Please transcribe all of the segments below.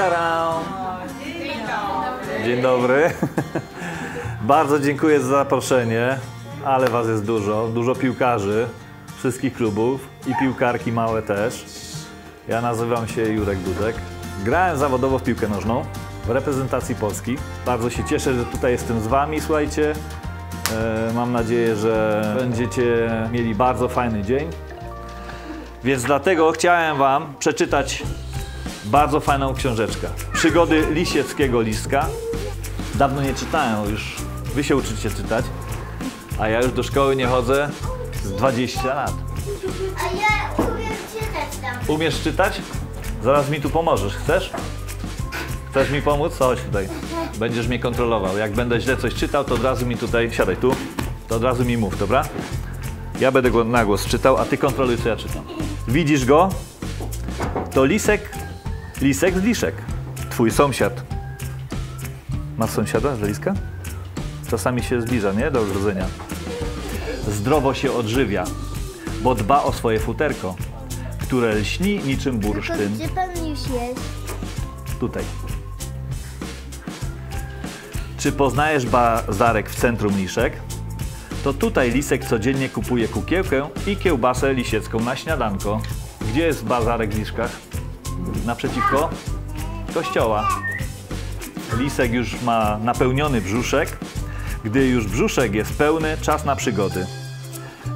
Tara! Dzień dobry. Bardzo dziękuję za zaproszenie, ale Was jest dużo, dużo piłkarzy, wszystkich klubów i piłkarki małe też. Ja nazywam się Jurek Dudek. Grałem zawodowo w piłkę nożną w reprezentacji Polski. Bardzo się cieszę, że tutaj jestem z Wami, słuchajcie. E, Mam nadzieję, że będziecie mieli bardzo fajny dzień. Więc dlatego chciałem Wam przeczytać bardzo fajną książeczkę. Przygody Lisieckiego Listka. Dawno nie czytałem, już Wy się uczycie czytać, a ja już do szkoły nie chodzę z 20 lat. A ja umiem czytać tam. Umiesz czytać? Zaraz mi tu pomożesz. Chcesz? Chcesz mi pomóc? Chodź tutaj. Będziesz mnie kontrolował. Jak będę źle coś czytał, to od razu mi tutaj, siadaj tu, to od razu mi mów, dobra? Ja będę go na głos czytał, a ty kontroluj, co ja czytam. Widzisz go? To lisek, lisek z liszek. Twój sąsiad. Masz sąsiada z liska? Czasami się zbliża, nie? Do ogrodzenia. Zdrowo się odżywia, bo dba o swoje futerko, które lśni niczym bursztyn. Gdzie pan już jest? Tutaj. Czy poznajesz bazarek w centrum Liszek? To tutaj Lisek codziennie kupuje kukiełkę i kiełbasę lisiecką na śniadanko. Gdzie jest bazarek w Liszkach? Naprzeciwko kościoła. Lisek już ma napełniony brzuszek. Gdy już brzuszek jest pełny, czas na przygody.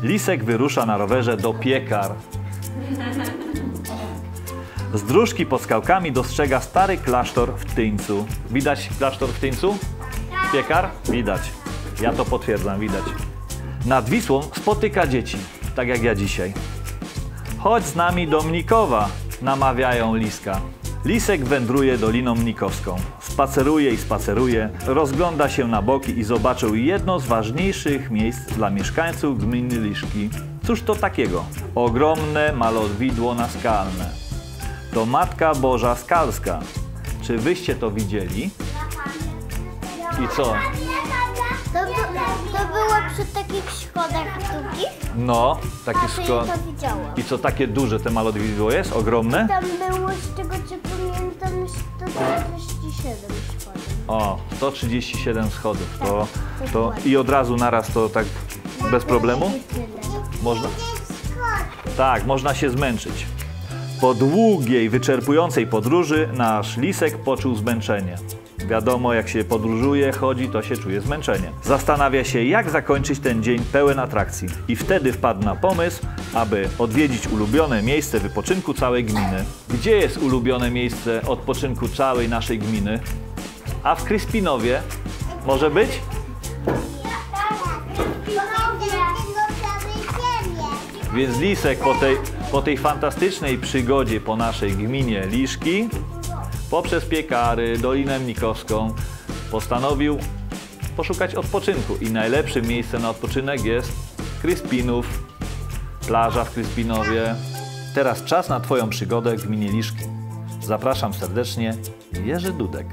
Lisek wyrusza na rowerze do piekar. Z dróżki pod skałkami dostrzega stary klasztor w Tyńcu. Widać klasztor w Tyńcu? Piekar? Widać. Ja to potwierdzam, widać. Nad Wisłą spotyka dzieci, tak jak ja dzisiaj. Chodź z nami do Mnikowa, namawiają Liska. Lisek wędruje Doliną Mnikowską. Spaceruje i spaceruje, rozgląda się na boki i zobaczył jedno z ważniejszych miejsc dla mieszkańców gminy Liszki. Cóż to takiego? Ogromne malowidło naskalne. To Matka Boża Skalska. Czy wyście to widzieli? I co? To, to było przy takich schodach długich? No, taki A, to widziałam. I co takie duże te malowidło jest? Ogromne? Tam było, z tego co pamiętam, 147 schodów. O, 137 schodów. To, Tak, to i od razu naraz to tak bez problemu? Można? Tak, można się zmęczyć. Po długiej, wyczerpującej podróży nasz lisek poczuł zmęczenie. Wiadomo, jak się podróżuje, chodzi, to się czuje zmęczenie. Zastanawia się, jak zakończyć ten dzień pełen atrakcji. I wtedy wpadł na pomysł, aby odwiedzić ulubione miejsce wypoczynku całej gminy. Gdzie jest ulubione miejsce odpoczynku całej naszej gminy? A w Kryspinowie może być? Więc Lisek po tej, po tej fantastycznej przygodzie po naszej gminie Liszki, poprzez piekary, Dolinę Mnikowską, postanowił poszukać odpoczynku. I najlepszym miejscem na odpoczynek jest Kryspinów, plaża w Kryspinowie. Teraz czas na Twoją przygodę w gminie Liszki. Zapraszam serdecznie, Jerzy Dudek.